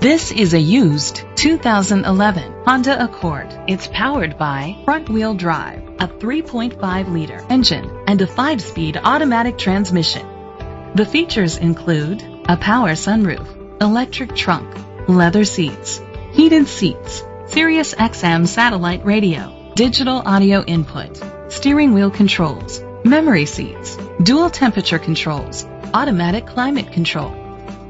This is a used 2011 Honda Accord. It's powered by front-wheel drive, a 3.5-liter engine, and a 5-speed automatic transmission. The features include a power sunroof, electric trunk, leather seats, heated seats, Sirius XM satellite radio, digital audio input, steering wheel controls, memory seats, dual temperature controls, automatic climate control.